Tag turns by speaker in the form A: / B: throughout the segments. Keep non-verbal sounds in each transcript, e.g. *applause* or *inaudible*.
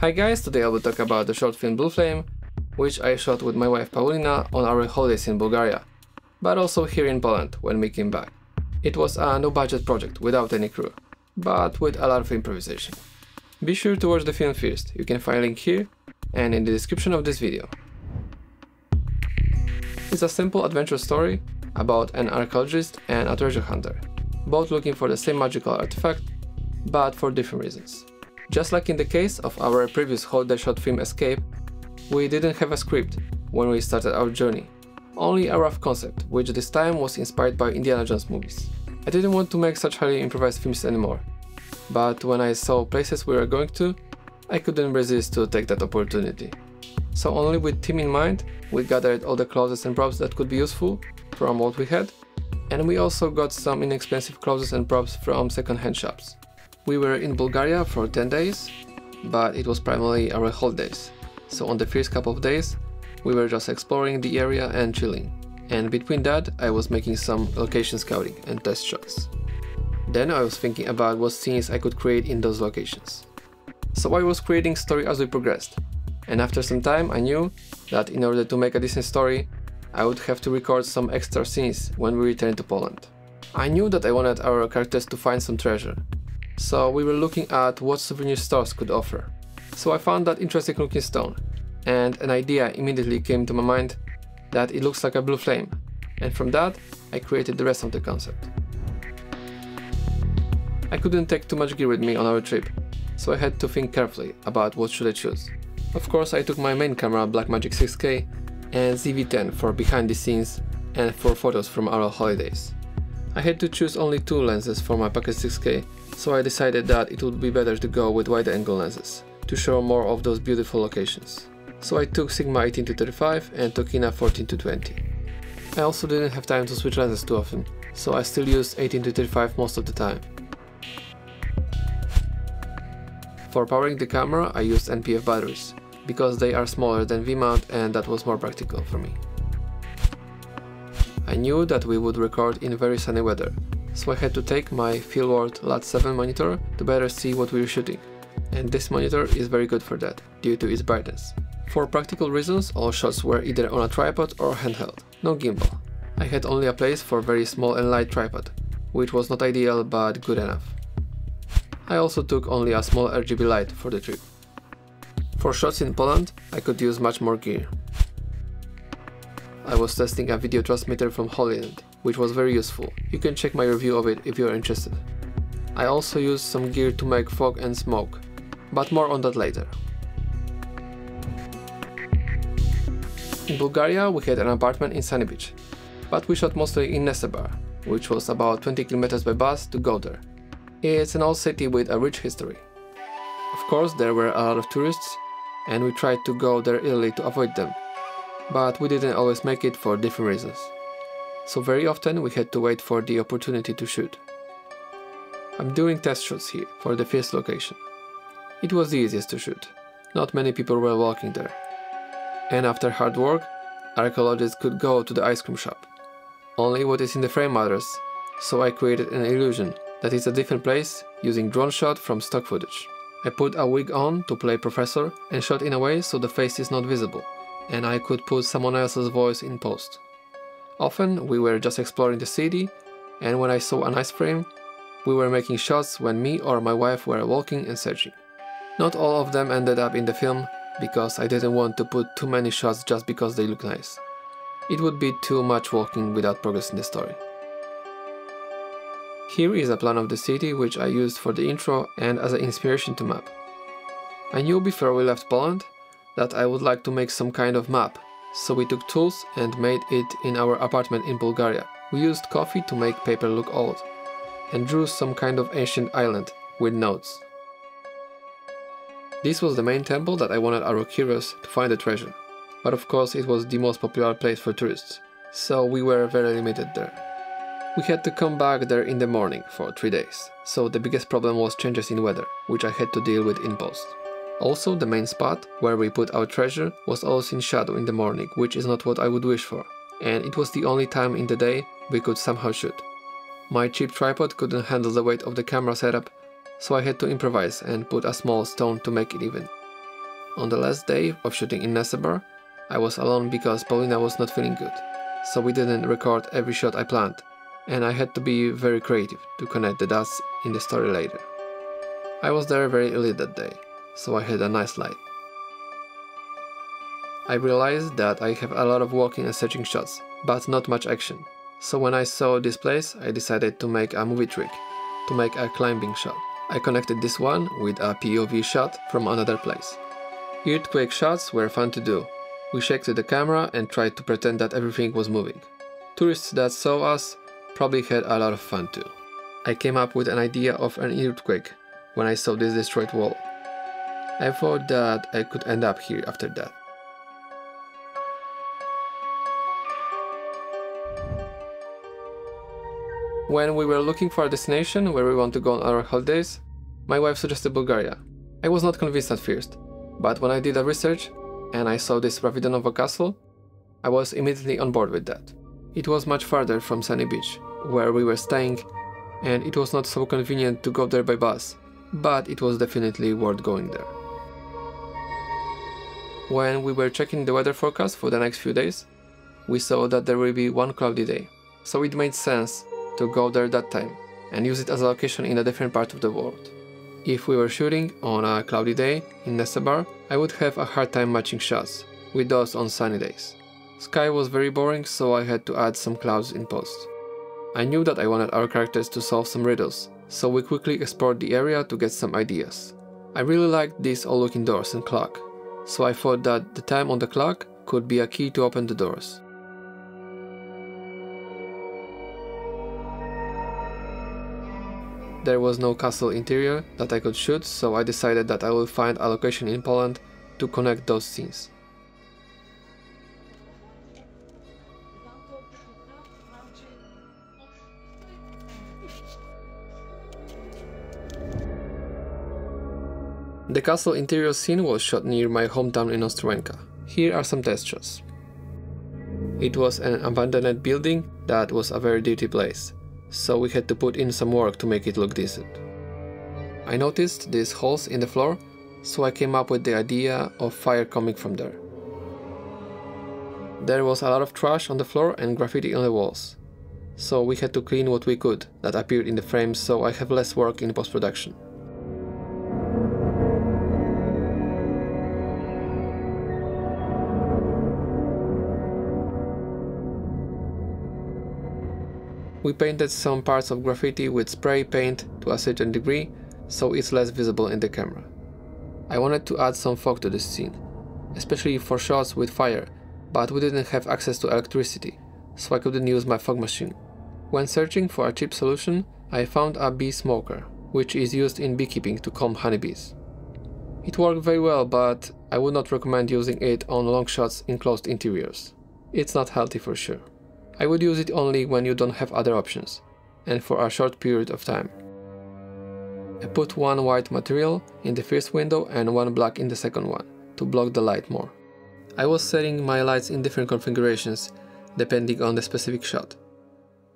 A: Hi guys, today I will talk about the short film Blue Flame, which I shot with my wife Paulina on our holidays in Bulgaria, but also here in Poland when we came back. It was a no budget project without any crew, but with a lot of improvisation. Be sure to watch the film first, you can find a link here and in the description of this video. It's a simple adventure story about an archaeologist and a treasure hunter, both looking for the same magical artifact, but for different reasons. Just like in the case of our previous holiday short film Escape, we didn't have a script when we started our journey, only a rough concept, which this time was inspired by Indiana Jones movies. I didn't want to make such highly improvised films anymore, but when I saw places we were going to, I couldn't resist to take that opportunity. So only with team in mind, we gathered all the clothes and props that could be useful from what we had, and we also got some inexpensive clothes and props from second-hand shops. We were in Bulgaria for 10 days, but it was primarily our holidays. So on the first couple of days, we were just exploring the area and chilling. And between that, I was making some location scouting and test shots. Then I was thinking about what scenes I could create in those locations. So I was creating story as we progressed. And after some time I knew that in order to make a decent story, I would have to record some extra scenes when we returned to Poland. I knew that I wanted our characters to find some treasure, so we were looking at what souvenir stores could offer. So I found that interesting looking stone, and an idea immediately came to my mind that it looks like a blue flame, and from that I created the rest of the concept. I couldn't take too much gear with me on our trip, so I had to think carefully about what should I choose. Of course I took my main camera Blackmagic 6K and ZV-10 for behind the scenes and for photos from our holidays. I had to choose only two lenses for my Pocket 6K so I decided that it would be better to go with wide angle lenses, to show more of those beautiful locations. So I took Sigma 18-35 and Tokina 14-20. I also didn't have time to switch lenses too often, so I still used 18-35 most of the time. For powering the camera I used NPF batteries, because they are smaller than V-mount and that was more practical for me. I knew that we would record in very sunny weather, so I had to take my Feelworld LUT7 monitor to better see what we were shooting, and this monitor is very good for that, due to its brightness. For practical reasons, all shots were either on a tripod or handheld, no gimbal. I had only a place for a very small and light tripod, which was not ideal but good enough. I also took only a small RGB light for the trip. For shots in Poland, I could use much more gear. I was testing a video transmitter from Holyland, which was very useful. You can check my review of it if you are interested. I also used some gear to make fog and smoke, but more on that later. In Bulgaria we had an apartment in Sunny Beach, but we shot mostly in Nesebar, which was about 20 km by bus to go there. It's an old city with a rich history. Of course there were a lot of tourists, and we tried to go there early to avoid them, but we didn't always make it for different reasons so very often we had to wait for the opportunity to shoot. I'm doing test shots here for the first location. It was the easiest to shoot, not many people were walking there. And after hard work, archaeologists could go to the ice cream shop. Only what is in the frame matters, so I created an illusion that it's a different place using drone shot from stock footage. I put a wig on to play professor and shot in a way so the face is not visible, and I could put someone else's voice in post. Often we were just exploring the city, and when I saw a nice frame, we were making shots when me or my wife were walking and searching. Not all of them ended up in the film, because I didn't want to put too many shots just because they look nice. It would be too much walking without progress in the story. Here is a plan of the city which I used for the intro and as an inspiration to map. I knew before we left Poland that I would like to make some kind of map so we took tools and made it in our apartment in Bulgaria. We used coffee to make paper look old and drew some kind of ancient island with notes. This was the main temple that I wanted heroes to find the treasure, but of course it was the most popular place for tourists, so we were very limited there. We had to come back there in the morning for 3 days, so the biggest problem was changes in weather, which I had to deal with in post. Also, the main spot, where we put our treasure, was always in shadow in the morning, which is not what I would wish for, and it was the only time in the day we could somehow shoot. My cheap tripod couldn't handle the weight of the camera setup, so I had to improvise and put a small stone to make it even. On the last day of shooting in Nesebar, I was alone because Paulina was not feeling good, so we didn't record every shot I planned, and I had to be very creative to connect the dots in the story later. I was there very early that day, so I had a nice light. I realized that I have a lot of walking and searching shots, but not much action. So when I saw this place, I decided to make a movie trick, to make a climbing shot. I connected this one with a POV shot from another place. Earthquake shots were fun to do. We shaked the camera and tried to pretend that everything was moving. Tourists that saw us probably had a lot of fun too. I came up with an idea of an earthquake when I saw this destroyed wall. I thought that I could end up here after that. When we were looking for a destination where we want to go on our holidays, my wife suggested Bulgaria. I was not convinced at first, but when I did a research and I saw this Ravadinovo castle, I was immediately on board with that. It was much farther from Sunny Beach, where we were staying, and it was not so convenient to go there by bus, but it was definitely worth going there. When we were checking the weather forecast for the next few days, we saw that there will be one cloudy day, so it made sense to go there that time and use it as a location in a different part of the world. If we were shooting on a cloudy day in Nesebar, I would have a hard time matching shots with those on sunny days. Sky was very boring, so I had to add some clouds in post. I knew that I wanted our characters to solve some riddles, so we quickly explored the area to get some ideas. I really liked these all looking doors and clock, so I thought that the time on the clock could be a key to open the doors. There was no castle interior that I could shoot, so I decided that I will find a location in Poland to connect those scenes. The castle interior scene was shot near my hometown in Ostrołęka. Here are some test shots. It was an abandoned building that was a very dirty place so we had to put in some work to make it look decent. I noticed these holes in the floor, so I came up with the idea of fire coming from there. There was a lot of trash on the floor and graffiti on the walls, so we had to clean what we could that appeared in the frames so I have less work in post-production. We painted some parts of graffiti with spray paint to a certain degree, so it's less visible in the camera. I wanted to add some fog to this scene, especially for shots with fire, but we didn't have access to electricity, so I couldn't use my fog machine. When searching for a cheap solution, I found a bee smoker, which is used in beekeeping to calm honeybees. It worked very well, but I would not recommend using it on long shots in closed interiors. It's not healthy for sure. I would use it only when you don't have other options, and for a short period of time. I put one white material in the first window and one black in the second one, to block the light more. I was setting my lights in different configurations, depending on the specific shot.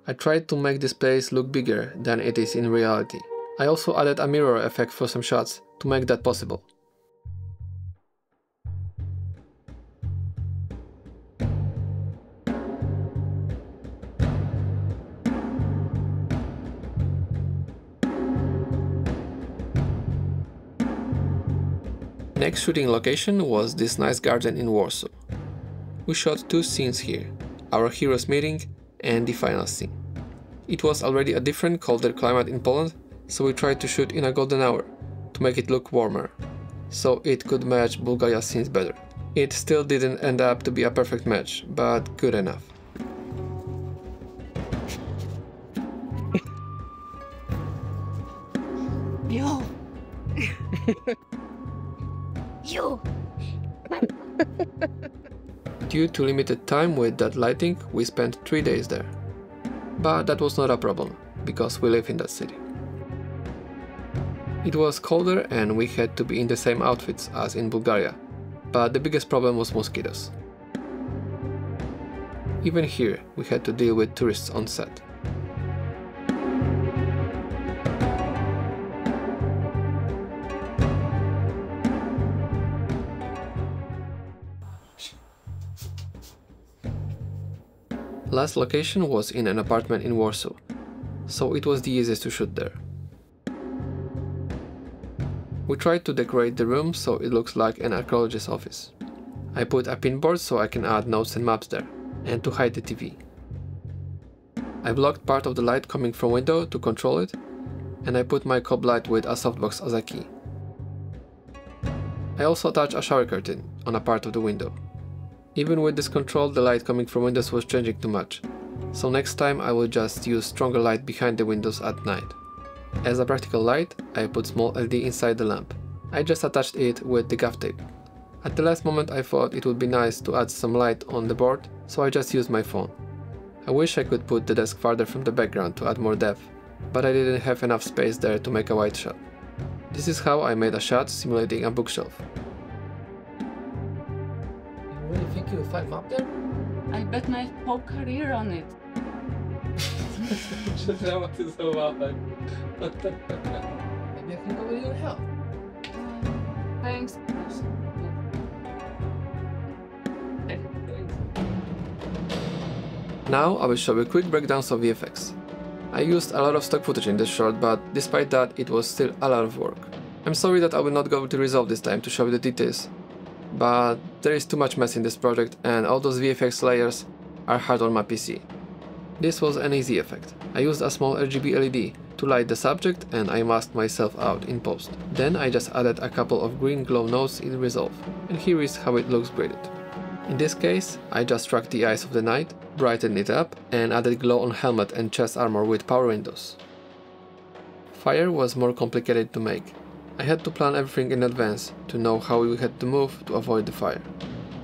A: I tried to make this place look bigger than it is in reality. I also added a mirror effect for some shots to make that possible. Next shooting location was this nice garden in Warsaw. We shot two scenes here, our heroes meeting and the final scene. It was already a different, colder climate in Poland, so we tried to shoot in a golden hour to make it look warmer, so it could match Bulgaria's scenes better. It still didn't end up to be a perfect match, but good enough. *laughs*
B: Yo! *laughs*
A: Due to limited time with that lighting, we spent 3 days there. But that was not a problem, because we live in that city. It was colder and we had to be in the same outfits as in Bulgaria, but the biggest problem was mosquitoes. Even here, we had to deal with tourists on set. Last location was in an apartment in Warsaw, so it was the easiest to shoot there. We tried to decorate the room so it looks like an archaeologist's office. I put a pinboard so I can add notes and maps there, and to hide the TV. I blocked part of the light coming from window to control it, and I put my cob light with a softbox as a key. I also attached a shower curtain on a part of the window. Even with this control, the light coming from windows was changing too much, so next time I will just use stronger light behind the windows at night. As a practical light, I put small LED inside the lamp. I just attached it with the gaff tape. At the last moment I thought it would be nice to add some light on the board, so I just used my phone. I wish I could put the desk farther from the background to add more depth, but I didn't have enough space there to make a wide shot. This is how I made a shot simulating a bookshelf. You really think you'll there?
C: I bet my whole career on it. *laughs*
A: Przedramatyzowałem. Maybe I can go with your help.
C: Uh, thanks.
A: Now I will show you quick breakdowns of the VFX. I used a lot of stock footage in this short, but despite that it was still a lot of work. I'm sorry that I will not go to Resolve this time to show you the details, but there is too much mess in this project and all those VFX layers are hard on my PC. This was an easy effect. I used a small RGB LED to light the subject and I masked myself out in post. Then I just added a couple of green glow nodes in Resolve, and here is how it looks graded. In this case, I just struck the eyes of the knight, brightened it up, and added glow on helmet and chest armor with power windows. Fire was more complicated to make. I had to plan everything in advance to know how we had to move to avoid the fire.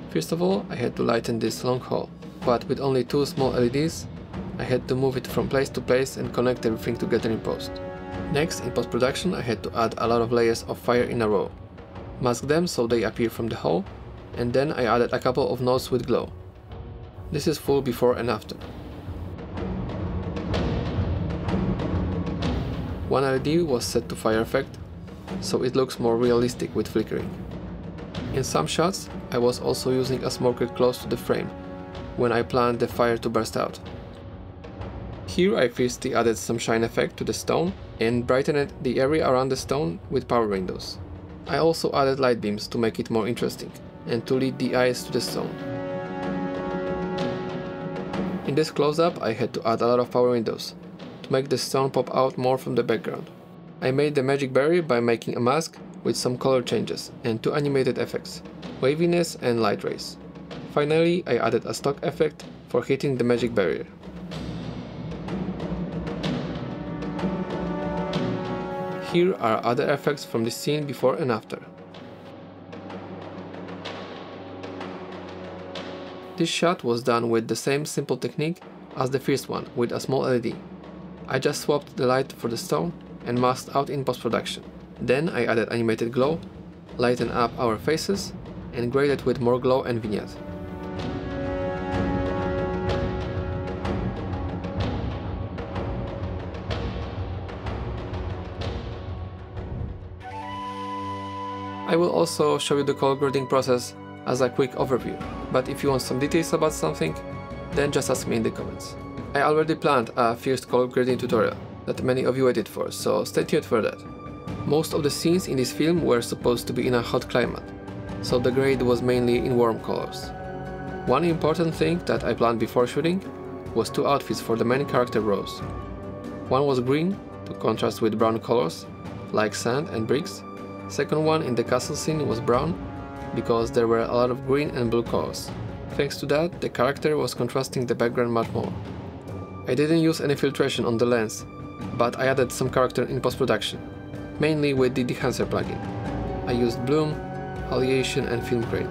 A: First of all, I had to lighten this long hall, but with only two small LEDs, I had to move it from place to place and connect everything together in post. Next, in post-production, I had to add a lot of layers of fire in a row, mask them so they appear from the hole, and then I added a couple of nodes with glow. This is full before and after. One LED was set to fire effect, so it looks more realistic with flickering. In some shots, I was also using a smoker close to the frame, when I planned the fire to burst out. Here I firstly added some shine effect to the stone and brightened the area around the stone with power windows. I also added light beams to make it more interesting and to lead the eyes to the stone. In this close-up I had to add a lot of power windows to make the stone pop out more from the background. I made the magic barrier by making a mask with some color changes and two animated effects, waviness and light rays. Finally I added a stock effect for hitting the magic barrier. Here are other effects from the scene before and after. This shot was done with the same simple technique as the first one with a small LED. I just swapped the light for the stone and masked out in post-production. Then I added animated glow, lightened up our faces, and graded with more glow and vignette. I will also show you the color grading process as a quick overview, but if you want some details about something, then just ask me in the comments. I already planned a first color grading tutorial that many of you waited for, so stay tuned for that. Most of the scenes in this film were supposed to be in a hot climate, so the grade was mainly in warm colors. One important thing that I planned before shooting was two outfits for the main character Rose. One was green, to contrast with brown colors, like sand and bricks. Second one in the castle scene was brown, because there were a lot of green and blue colors. Thanks to that, the character was contrasting the background much more. I didn't use any filtration on the lens, but I added some character in post-production, mainly with the Dehancer plugin. I used bloom, halation and film grain.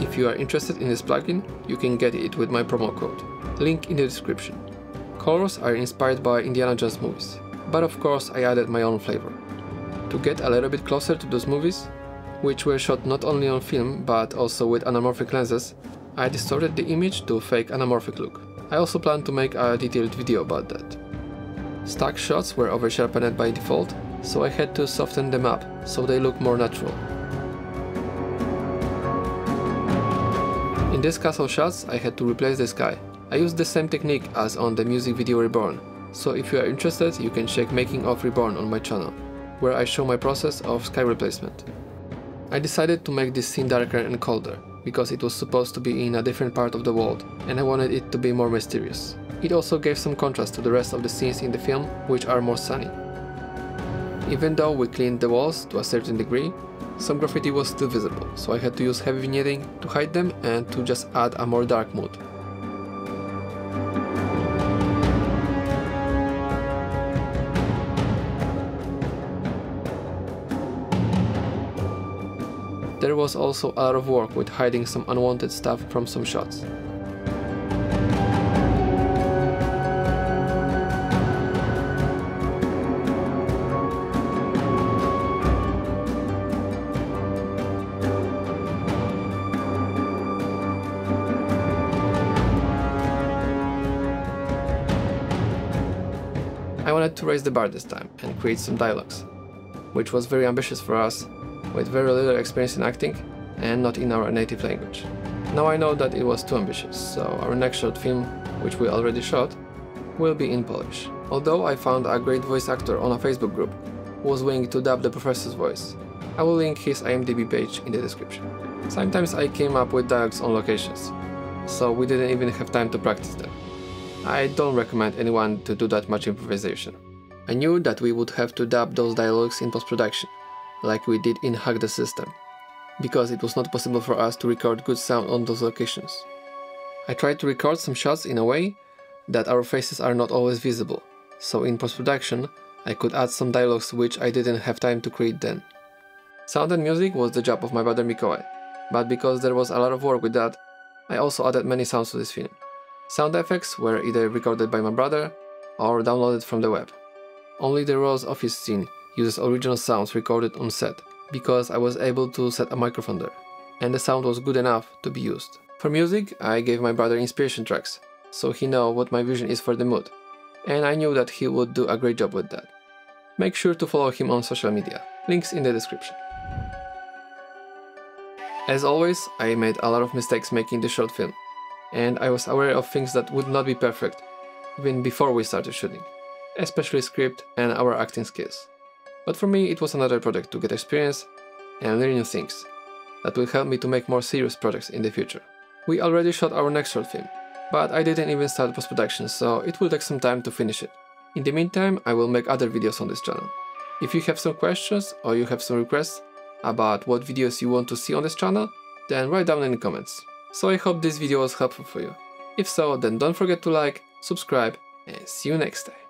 A: If you are interested in this plugin, you can get it with my promo code, link in the description. Colors are inspired by Indiana Jones movies, but of course I added my own flavor. To get a little bit closer to those movies, which were shot not only on film but also with anamorphic lenses, I distorted the image to fake anamorphic look. I also plan to make a detailed video about that. Stock shots were oversharpened by default, so I had to soften them up so they look more natural. In these castle shots I had to replace the sky, I used the same technique as on the music video Reborn, so if you are interested you can check Making of Reborn on my channel, where I show my process of sky replacement. I decided to make this scene darker and colder, because it was supposed to be in a different part of the world, and I wanted it to be more mysterious. It also gave some contrast to the rest of the scenes in the film, which are more sunny. Even though we cleaned the walls to a certain degree, some graffiti was still visible, so I had to use heavy vignetting to hide them and to just add a more dark mood. Was also a lot of work with hiding some unwanted stuff from some shots. I wanted to raise the bar this time and create some dialogues, which was very ambitious for us, with very little experience in acting and not in our native language. Now I know that it was too ambitious, so our next short film, which we already shot, will be in Polish. Although I found a great voice actor on a Facebook group who was willing to dub the professor's voice. I will link his IMDb page in the description. Sometimes I came up with dialogues on locations, so we didn't even have time to practice them. I don't recommend anyone to do that much improvisation. I knew that we would have to dub those dialogues in post-production, like we did in Hack the System, because it was not possible for us to record good sound on those locations. I tried to record some shots in a way that our faces are not always visible, so in post-production I could add some dialogues which I didn't have time to create then. Sound and music was the job of my brother Mikołaj, but because there was a lot of work with that, I also added many sounds to this film. Sound effects were either recorded by my brother or downloaded from the web. Only the Rose office scene uses original sounds recorded on set, because I was able to set a microphone there, and the sound was good enough to be used. For music, I gave my brother inspiration tracks, so he know what my vision is for the mood, and I knew that he would do a great job with that. Make sure to follow him on social media, links in the description. As always, I made a lot of mistakes making the short film, and I was aware of things that would not be perfect, even before we started shooting, especially script and our acting skills. But for me it was another project to get experience and learn new things, that will help me to make more serious projects in the future. We already shot our next short film, but I didn't even start post-production, so it will take some time to finish it. In the meantime, I will make other videos on this channel. If you have some questions or you have some requests about what videos you want to see on this channel, then write down in the comments. So I hope this video was helpful for you. If so, then don't forget to like, subscribe, and see you next time.